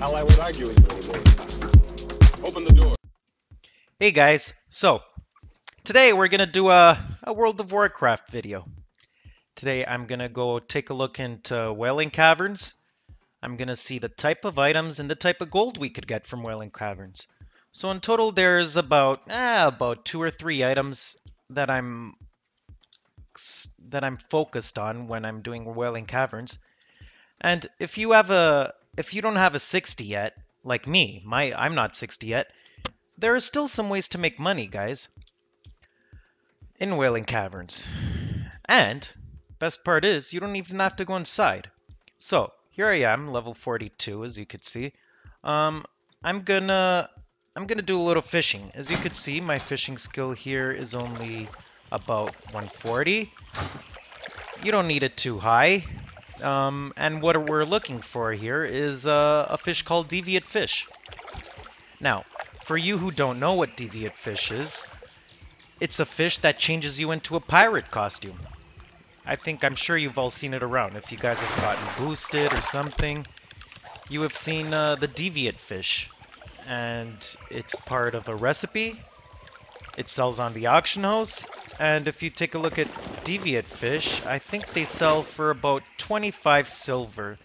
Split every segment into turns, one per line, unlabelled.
ally won't argue with you anymore. Open the door.
Hey guys, so today we're gonna do a, a World of Warcraft video. Today I'm gonna go take a look into Wailing Caverns. I'm gonna see the type of items and the type of gold we could get from Wailing Caverns. So in total there's about eh, about two or three items that I'm that I'm focused on when I'm doing Wailing Caverns. And if you have a if you don't have a 60 yet, like me, my I'm not 60 yet, there are still some ways to make money, guys. In Wailing Caverns. And, best part is, you don't even have to go inside. So, here I am, level 42, as you could see. Um, I'm gonna... I'm gonna do a little fishing. As you could see, my fishing skill here is only about 140. You don't need it too high. Um, and what we're looking for here is uh, a fish called Deviate Fish. Now, for you who don't know what Deviate Fish is, it's a fish that changes you into a pirate costume. I think I'm sure you've all seen it around. If you guys have gotten boosted or something, you have seen uh, the Deviate Fish. And it's part of a recipe. It sells on the auction house. And if you take a look at Deviate Fish, I think they sell for about 25 silver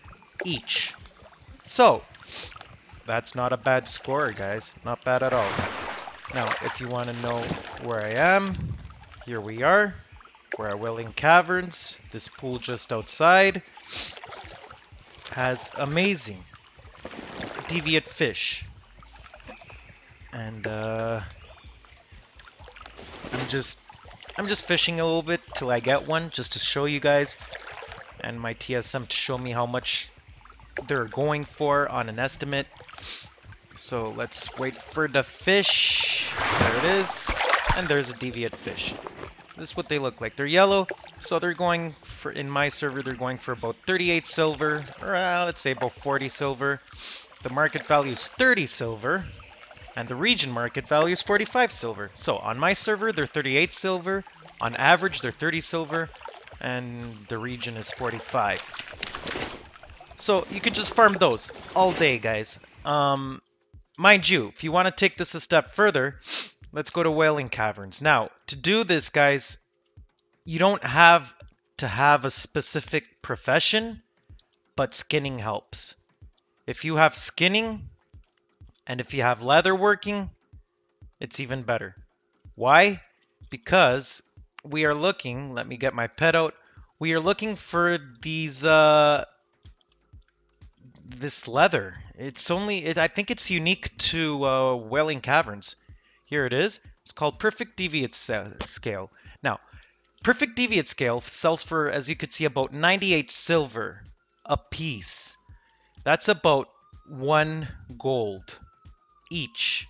each. So, that's not a bad score, guys. Not bad at all. Now, if you want to know where I am, here we are. We're at Wailing Caverns. This pool just outside has amazing deviate fish. And, uh... Just... I'm just fishing a little bit till I get one, just to show you guys. And my TSM to show me how much they're going for on an estimate. So let's wait for the fish. There it is. And there's a deviate fish. This is what they look like. They're yellow, so they're going for, in my server, they're going for about 38 silver, or uh, let's say about 40 silver. The market value is 30 silver, and the region market value is 45 silver. So on my server, they're 38 silver. On average, they're 30 silver, and the region is 45. So you could just farm those all day, guys. Um, mind you, if you want to take this a step further, let's go to Wailing Caverns. Now, to do this, guys, you don't have to have a specific profession, but skinning helps. If you have skinning, and if you have leather working, it's even better. Why? Because we are looking, let me get my pet out, we are looking for these uh, this leather. It's only, it, I think it's unique to uh, Wailing Caverns. Here it is. It's called Perfect Deviate Scale. Now, Perfect Deviate Scale sells for, as you could see, about 98 silver a piece. That's about one gold each.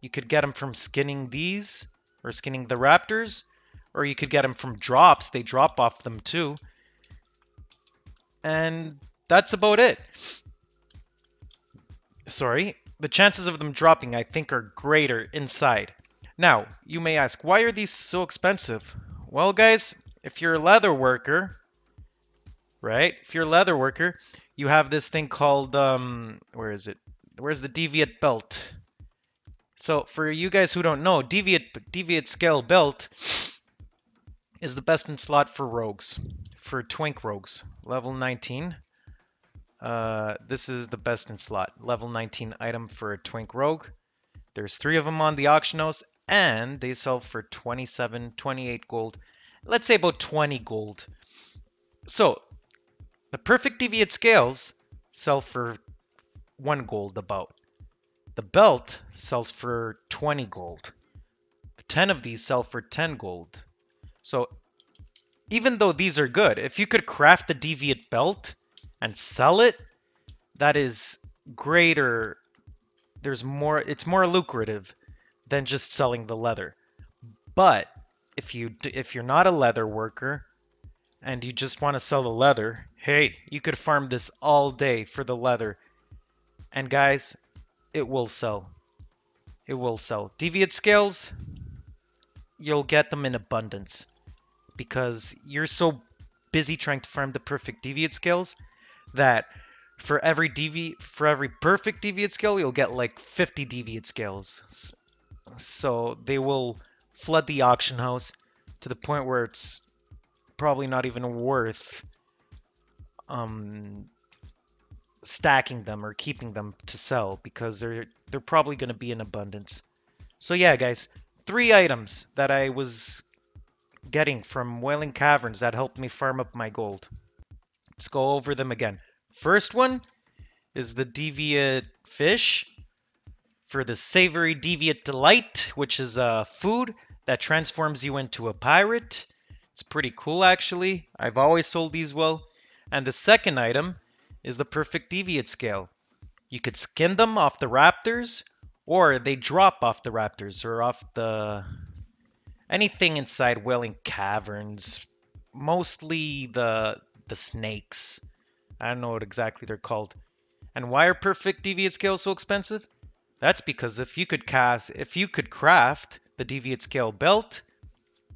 You could get them from skinning these, or skinning the raptors, or you could get them from drops. They drop off them too. And that's about it sorry, the chances of them dropping I think are greater inside. Now, you may ask, why are these so expensive? Well, guys, if you're a leather worker, right? If you're a leather worker, you have this thing called, um, where is it? Where's the deviate belt? So for you guys who don't know, deviate deviate scale belt is the best in slot for rogues, for twink rogues, level 19. Uh, this is the best in slot. Level 19 item for a Twink Rogue. There's three of them on the auction house, and they sell for 27, 28 gold. Let's say about 20 gold. So, the perfect deviate scales sell for 1 gold about. The belt sells for 20 gold. 10 of these sell for 10 gold. So, even though these are good, if you could craft the deviate belt and sell it, that is greater. There's more. It's more lucrative than just selling the leather. But if you if you're not a leather worker and you just want to sell the leather, hey, you could farm this all day for the leather. And guys, it will sell. It will sell. Deviate scales, you'll get them in abundance because you're so busy trying to farm the perfect deviate scales that for every deviate for every perfect deviate scale, you'll get like 50 deviate scales. So they will flood the auction house to the point where it's probably not even worth um, stacking them or keeping them to sell because they're they're probably going to be in abundance. So yeah, guys, three items that I was getting from Wailing Caverns that helped me farm up my gold. Let's go over them again. First one is the Deviate Fish for the Savory Deviate Delight, which is a food that transforms you into a pirate. It's pretty cool, actually. I've always sold these well. And the second item is the Perfect Deviate Scale. You could skin them off the raptors, or they drop off the raptors, or off the... anything inside Wailing Caverns. Mostly the the snakes. I don't know what exactly they're called. And why are perfect deviate scales so expensive? That's because if you could cast, if you could craft the deviate scale belt,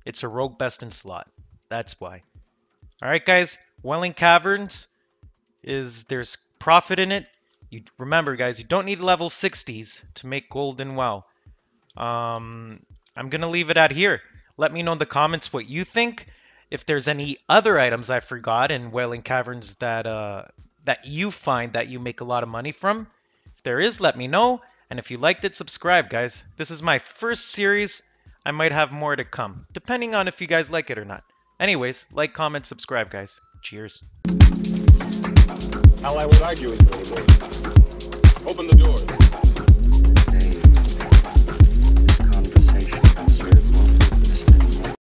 it's a rogue best in slot. That's why. All right, guys. Wailing Caverns is there's profit in it. You remember, guys, you don't need level 60s to make gold in WoW. Um, I'm gonna leave it at here. Let me know in the comments what you think if there's any other items I forgot in Wailing Caverns that uh, that you find that you make a lot of money from. If there is, let me know. And if you liked it, subscribe, guys. This is my first series. I might have more to come, depending on if you guys like it or not. Anyways, like, comment, subscribe, guys. Cheers.
How I would argue you anymore. Open the door.
conversation